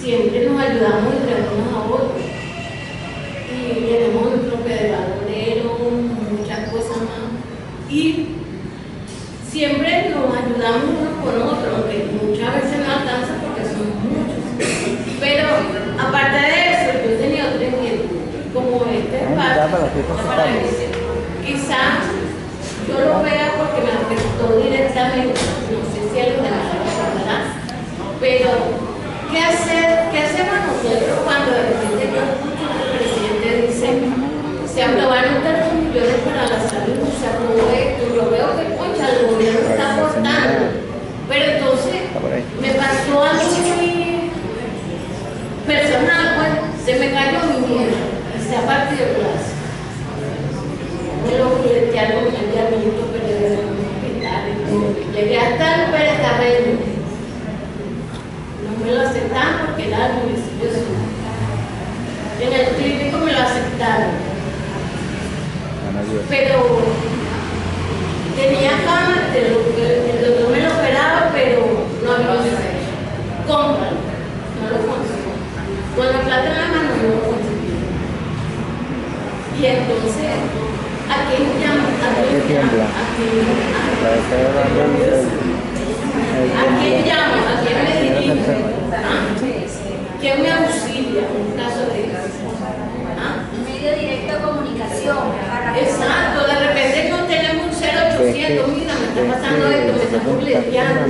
siempre nos ayudamos entre unos a otros. Y tenemos nuestro pedradero, muchas cosas más. Y siempre nos ayudamos unos con otros, aunque muchas veces no alcanza porque somos muchos. Pero aparte de eso, yo tenía otra inquietud, como este espacio, quizás yo lo vea porque me afectó directamente, no sé si a los demás ¿verdad? Pero, ¿qué, hacer, ¿qué hacemos nosotros cuando de repente yo escucho que el presidente dice se aprobaron tantos millones para la salud, se aprobó esto, yo veo que, concha, el gobierno está aportando. Pero entonces, me pasó algo muy personal, pues, se me cayó mi miedo, y se ha partido el brazo. Me lo filetearon el día minuto, pero en el hospital. y todo. Llegué hasta el Pérez Carreño. No me lo el municipio Sur. En el clínico me lo aceptaron pero tenía fama, el, doctor me lo operaba, pero no había. Cómpralo, no lo consigo. Con la plata en la mano no lo conseguí. Y entonces, ¿a quién llamo? ¿A quién llamo? ¿A quién llamo? ¿A quién me dirijo? ¿Ah? ¿Quién en un caso de ¿Ah? Medio directo de comunicación. Exacto, de repente no tenemos un 0800, mira, me está pasando esto, me está publicando.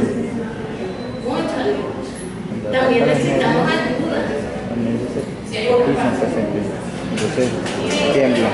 Cónchale. También necesitamos ayuda. Entonces tiembla.